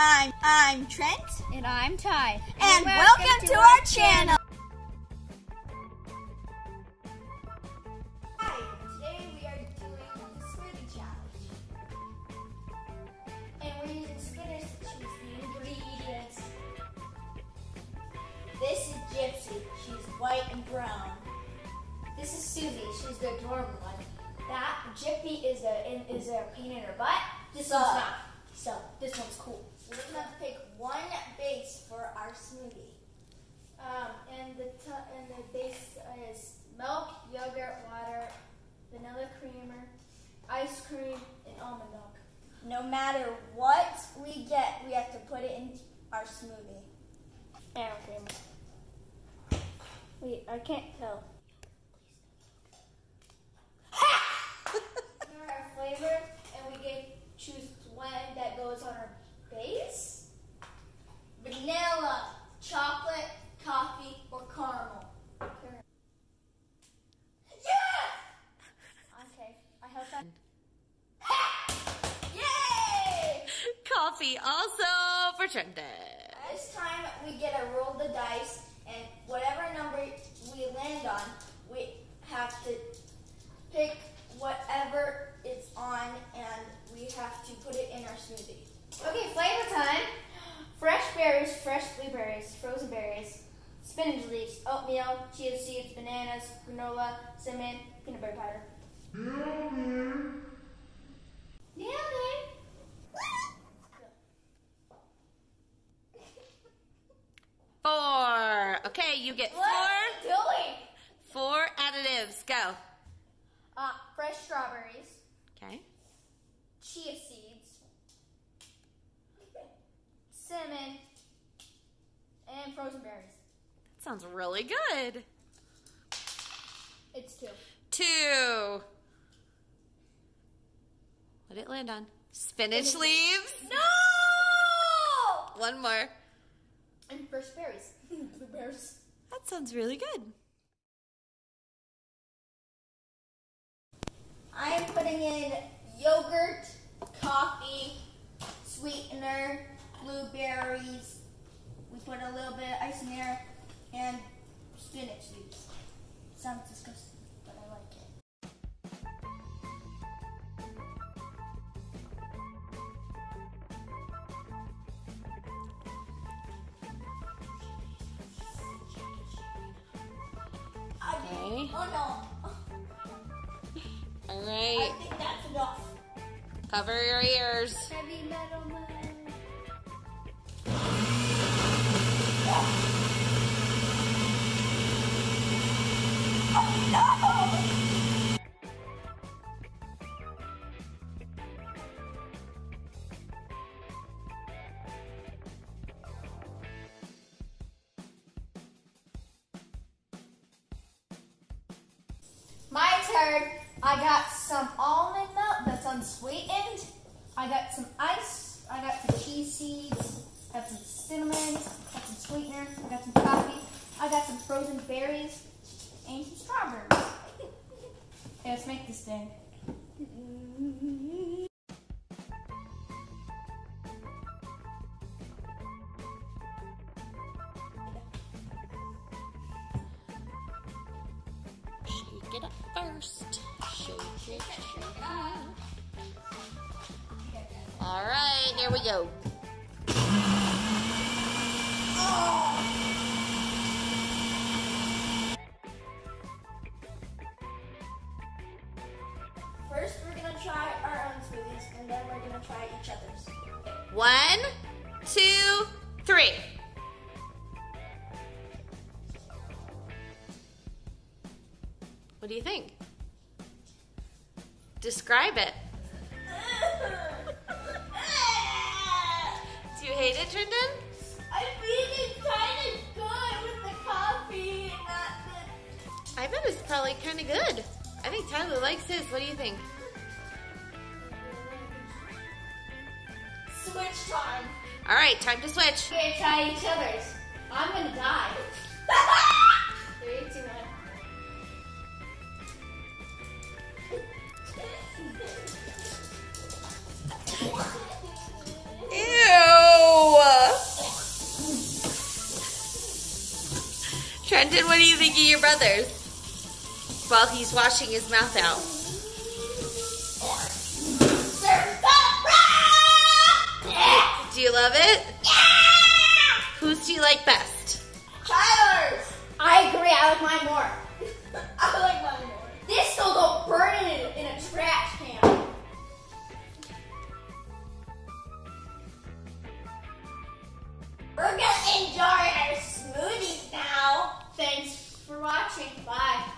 I'm I'm Trent, And I'm Ty. and, welcome, to, our channel. Hi, today we are doing the smoothie challenge, and we're using spinach to choose the ingredients. This is Gypsy. She's white and brown. This is Susie. She's the adorable one. That Jippy is a is a pain in her butt. This one's not. So this one's cool. We're gonna pick one base for our smoothie. Um, and the t- and the base is milk, yogurt, water, vanilla creamer, ice cream, and almond milk. No matter what we get, we have to put it in our smoothie. And creamer. Wait, I can't tell. Our flavors, and we get choose one that goes on our base. Vanilla, chocolate, coffee, or caramel. Okay, I hope that. Yay! Coffee also for Trenton. This time we get to roll the dice, and whatever number we land on, we have to pick whatever it's on, and we have to put it in our smoothie. Okay, flavor time. Fresh berries, fresh blueberries, frozen berries, spinach leaves, oatmeal, chia seeds, bananas, granola, cinnamon, peanut butter powder. Nailed it. Four. Okay, you get What four. doing? Four additives. Go. Uh, fresh strawberries, Okay. chia seeds, cinnamon, and frozen berries. That sounds really good. It's two. Two. What did it land on? Spinach leaves. No! One more. And fresh berries. Blueberries. That sounds really good. I am putting in yogurt, coffee, sweetener, blueberries. We put a little bit of ice in there, and spinach leaves. Sounds disgusting, Okay. Oh no, All I think that's enough. Cover your ears. Heavy metal man. Oh, My turn. I got some almond milk that's unsweetened. I got some ice. I got some chia seeds. I got some cinnamon. I got some sweetener. I got some coffee. I got some frozen berries and some strawberries. let's make this thing. All right, here we go. First, we're gonna try our own smoothies, and then we're gonna try each other's. One, two, three. What do you think? Describe it. Do you hate it, Trenton? I think it's kind of good with the coffee, not the I bet it's probably kind of good. I think Tyler likes his. What do you think? switch time. All right, time to switch. Okay, try each other's. I'm gonna die. Three, two, one. Ew! Brendan, what do you think of your brothers? While he's washing his mouth out. Do you love it? Yeah! Whose do you like best? Tyler's! I agree, I like mine more. I like mine more. This still don't burn in in a trash can. We're gonna enjoy Bye.